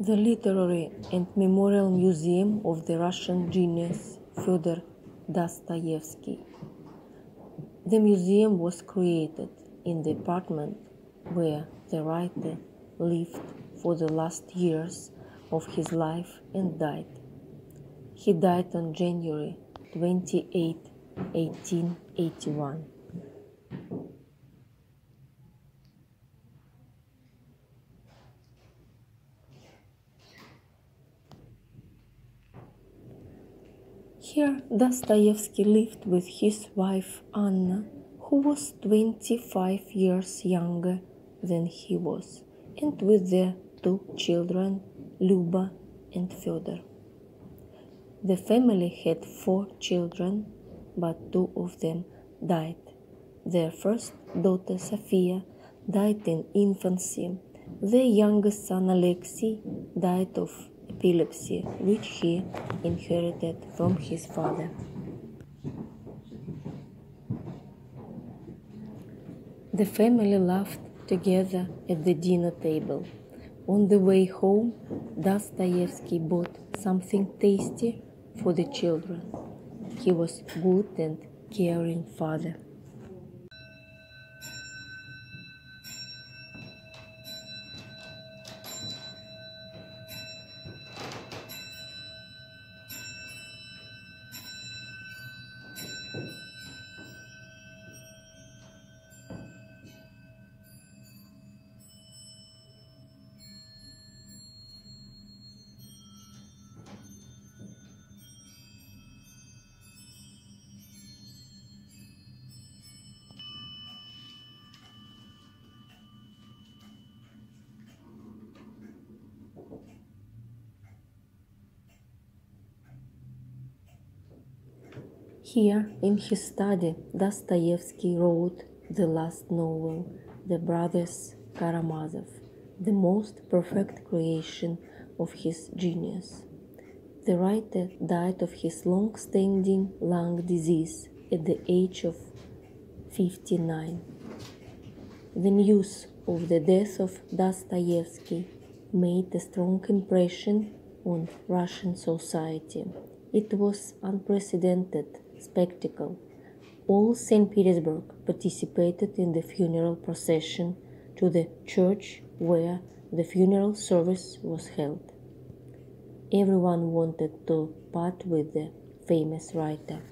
The Literary and Memorial Museum of the Russian genius Fyodor Dostoevsky. The museum was created in the apartment where the writer lived for the last years of his life and died. He died on January 28, 1881. Here Dostoevsky lived with his wife Anna, who was 25 years younger than he was, and with their two children, Luba and Fyodor. The family had four children, but two of them died. Their first daughter, Sophia, died in infancy. Their youngest son, Alexei, died of epilepsy, which he inherited from his father. The family laughed together at the dinner table. On the way home, Dostoevsky bought something tasty for the children. He was good and caring father. Here, in his study, Dostoevsky wrote the last novel, The Brothers Karamazov, the most perfect creation of his genius. The writer died of his long standing lung disease at the age of 59. The news of the death of Dostoevsky made a strong impression on Russian society. It was unprecedented spectacle. All St. Petersburg participated in the funeral procession to the church where the funeral service was held. Everyone wanted to part with the famous writer.